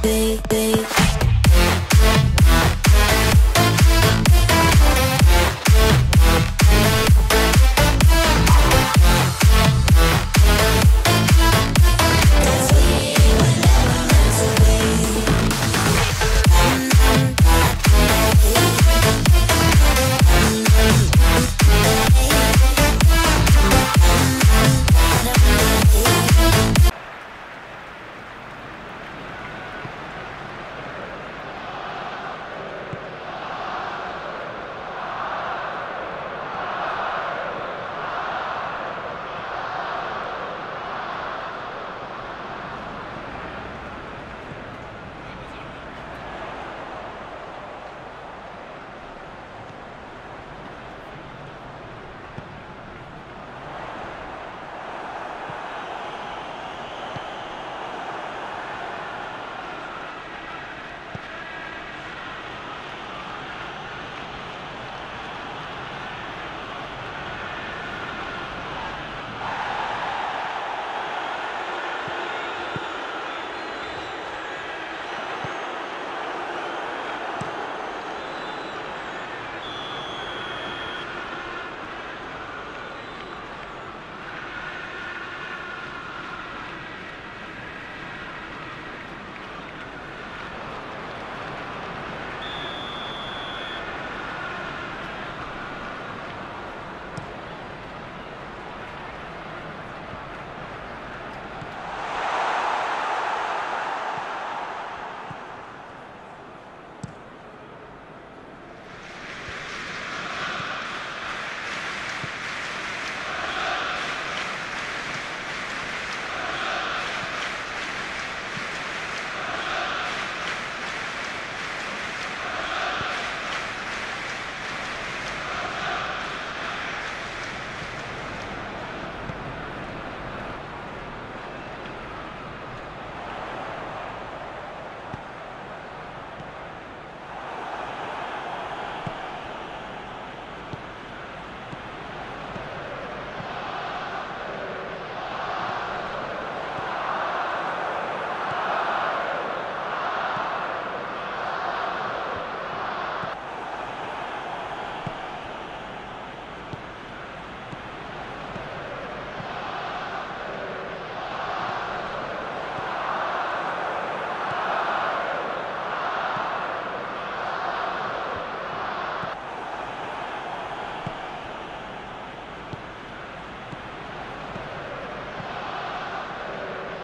baby.